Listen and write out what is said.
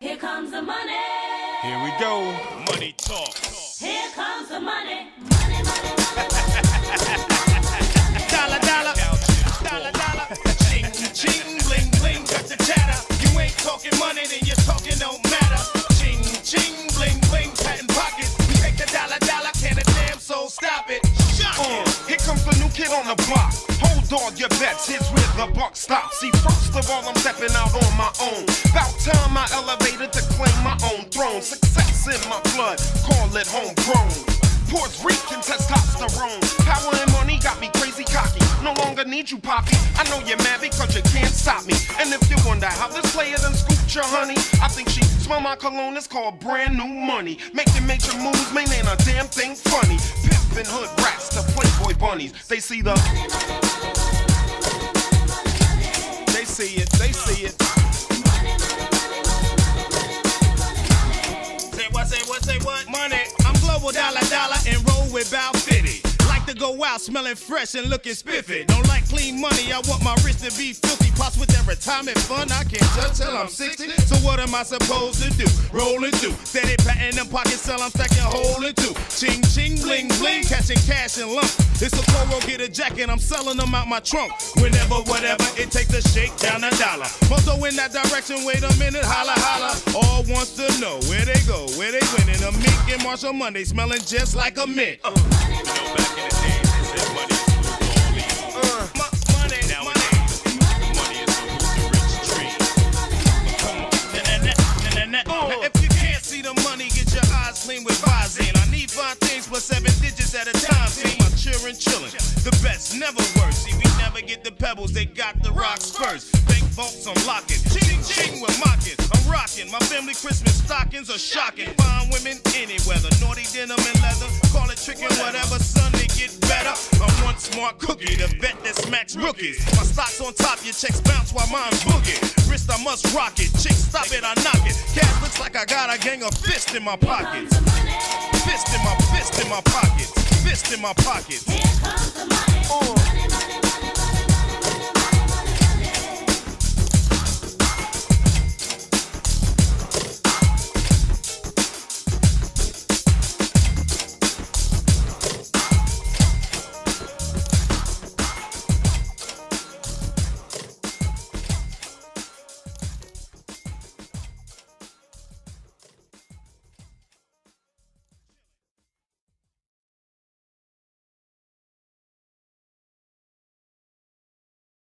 Here comes the money. Here we go. Money talk. Here comes the money. Money, money, money. Dollar, dollar. Dollar, dollar. Ching, ching, bling, bling. Cut the chatter. You ain't talking money, then your talking don't matter. Ching, ching, bling, bling. Patent pockets. We take the dollar, dollar. Can a damn soul stop it? Shut Uh, it. here comes the new kid on the block. Hold all your bets, here's where the buck stops. See, first of all, I'm stepping out on my own. About time I elevated to claim my own throne. Success in my blood, call it homegrown. Puerto Rican testosterone. Power and money got me crazy cocky. No longer need you, Poppy. I know you're mad because you can't stop me. And if you wonder how this player done scooped your honey, I think she smell my cologne. It's called brand new money. Making major moves, man, ain't a damn thing funny. Pimpin' hood rats to Playboy bunnies. They see the. They see it, they see it. Say what, say what? Money. I'm global dollar dollar and roll with Bow 50. Like to go out smelling fresh and looking spiffy. Don't like clean money, I want my wrist to be filthy. Plus with that retirement fund, I can't touch till I'm 60. So what am I supposed to do? Rolling through. Steady patting them pockets till I'm stacking hole in two. Ching ching bling bling, catching cash in lump. It's a Coro, get a jacket, I'm selling them out my trunk. Whenever, whatever, it takes to shake down a dollar. Moto in that direction, wait a minute, holla holla. All wants to know where they go, where they winning. A mink and Marshall Monday smelling just like a mint. Uh. Five things plus seven digits at a time. See my children chillin'. The best, never worse. See, we never get the pebbles, they got the rocks first. Bank vaults, I'm locking. Ching, ching, we're mocking. I'm rocking. My family Christmas stockings are shocking. Fine women, any weather. Naughty denim and leather. Call it trickin', whatever, son, they get better. I'm one smart cookie, the vet that smacks rookies. My stock's on top, your checks bounce while mine's boogie. Wrist, I must rock it. Chick, stop it, I knock it. Cash looks like I got a gang of fists in my pockets. Fist in my fist in my pocket, Fist in my pocket. Here comes the money. Oh. money, money, money